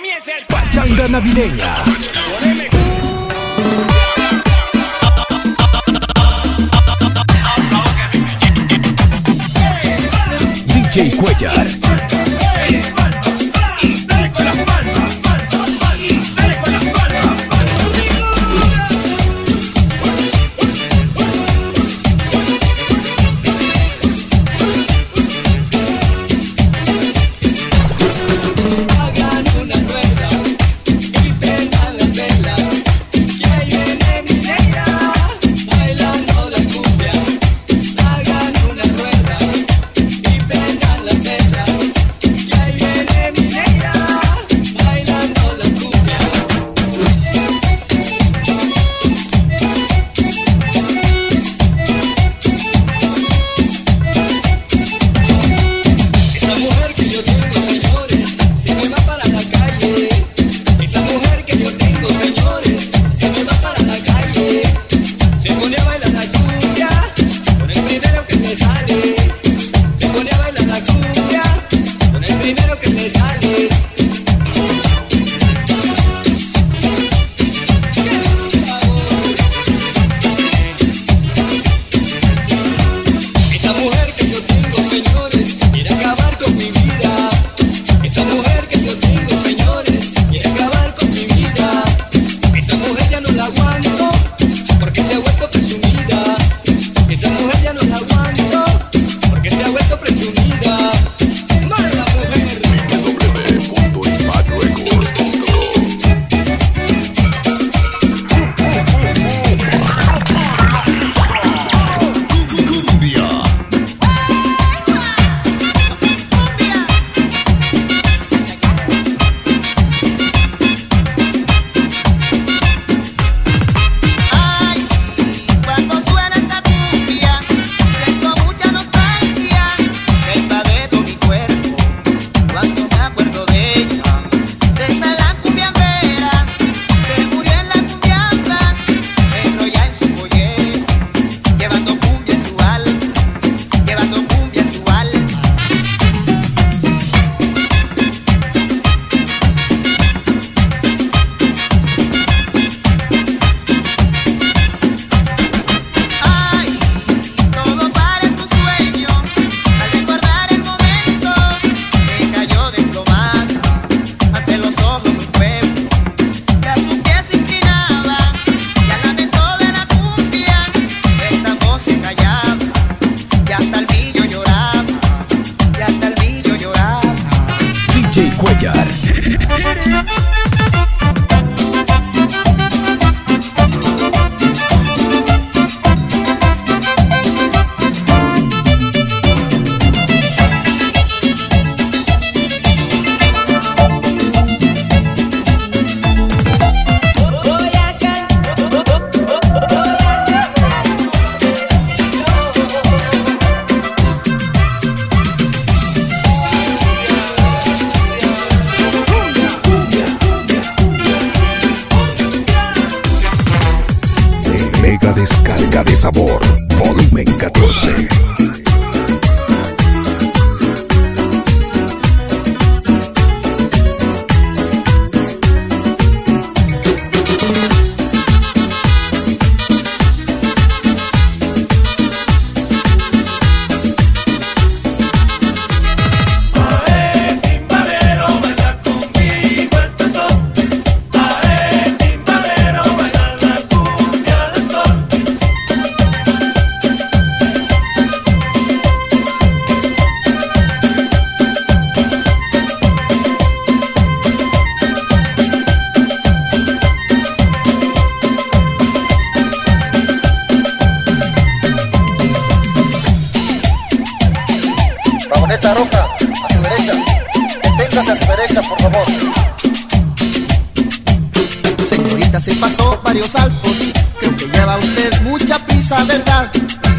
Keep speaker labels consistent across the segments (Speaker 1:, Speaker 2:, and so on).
Speaker 1: el
Speaker 2: pachanga navideña. DJ Cuellar.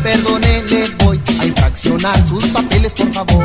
Speaker 3: perdone, les voy a infraccionar sus papeles, por favor.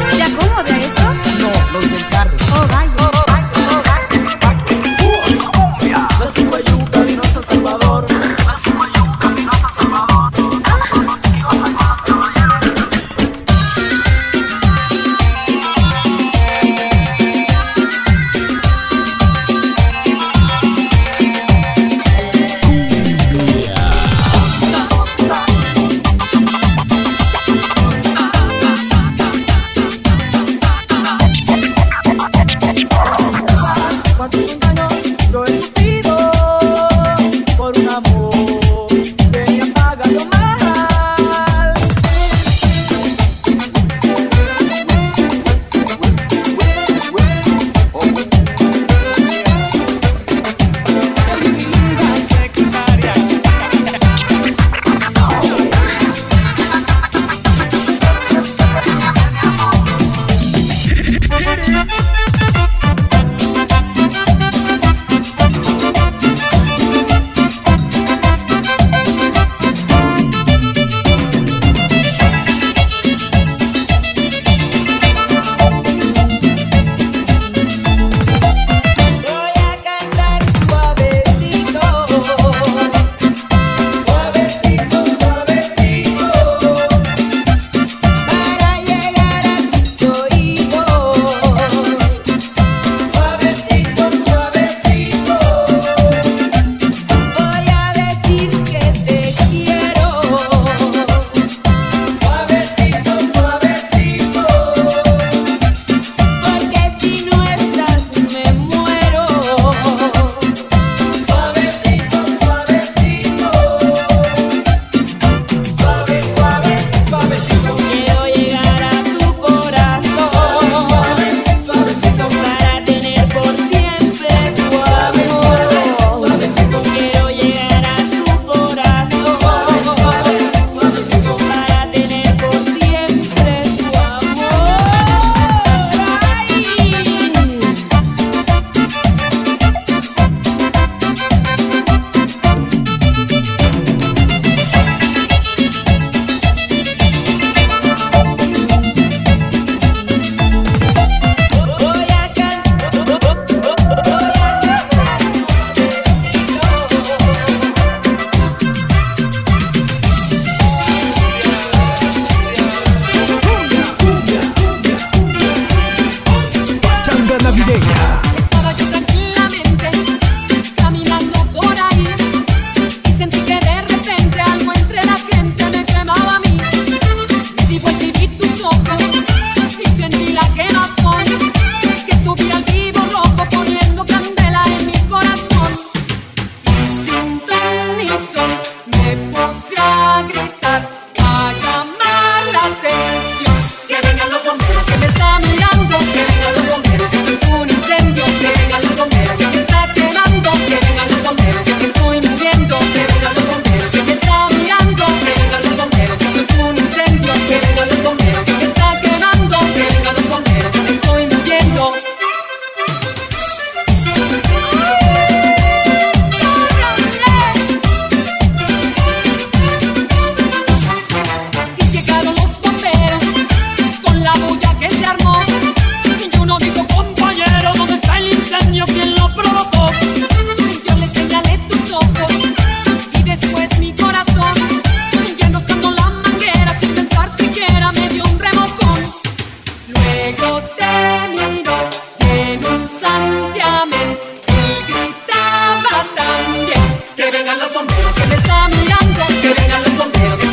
Speaker 1: bomberos, se me está mirando, que vengan los bomberos.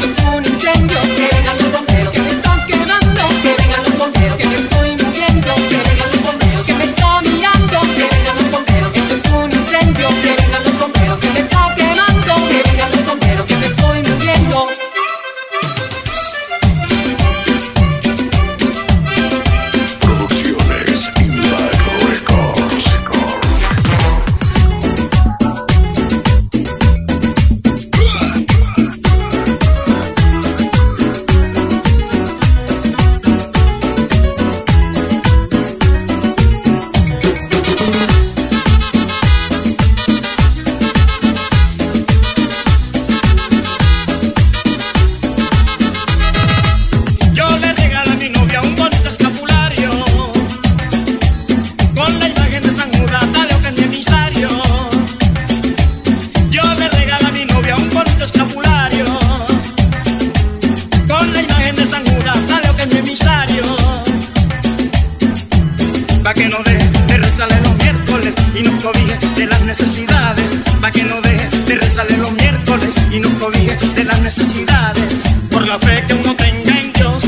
Speaker 1: Por la fe que uno tenga en Dios,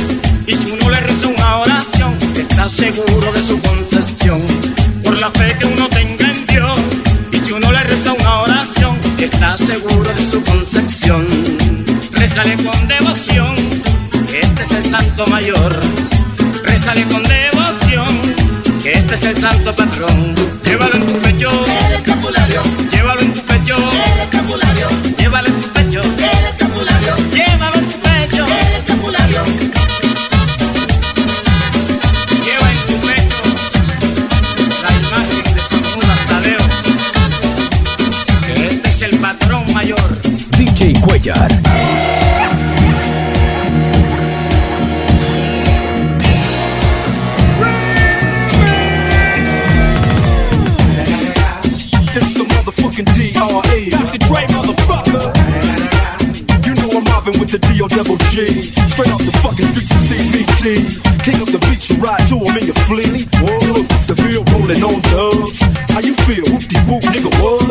Speaker 1: y si uno le reza una oración, está seguro de su concepción, por la fe que uno tenga en Dios, y si uno le reza una oración, está seguro de su concepción, rezale con devoción, que este es el santo mayor, rezale con devoción, que este es el santo patrón,
Speaker 4: G. Straight off the fucking streets of CBT. King of the beach, you ride to him in your fleet. Whoa, the field rolling on dubs. How you feel? Whoop-de whoop, nigga, what?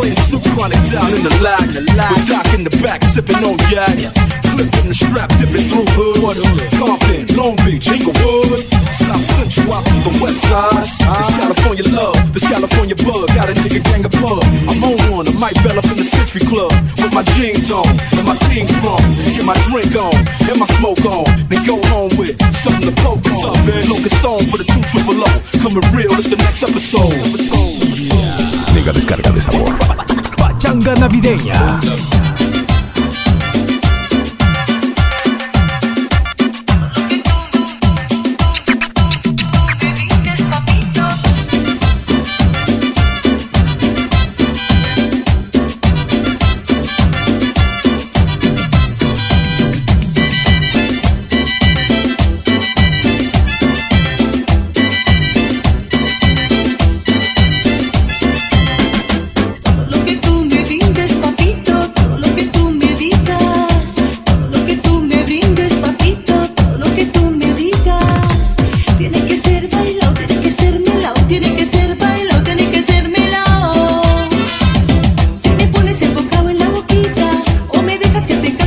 Speaker 4: Playing Snoop Chronic down in the lag. With Doc in the back, sipping on yak. Flipping the strap, dipping through hood. Compton, Long Beach, Inglewood. South Central, out from the west side. It's ah. California love, this California bug. Got a nigga gang of pub. Bell up in the Century Club. With my jeans on, and my team from. Get my drink on, and my smoke on. Then go home with something to poke on. Locust on for the two triple O. Coming real, it's the next episode.
Speaker 2: Mega descarga de sabor. Pachanga navideña.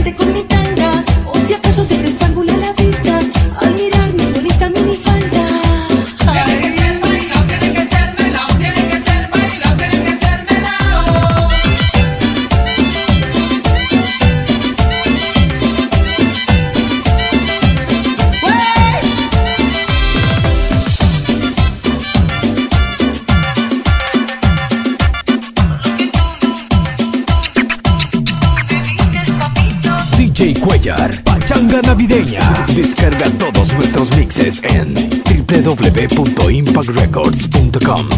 Speaker 5: Cante con
Speaker 2: Pachanga Navideña. Descarga todos nuestros mixes en www.impactrecords.com.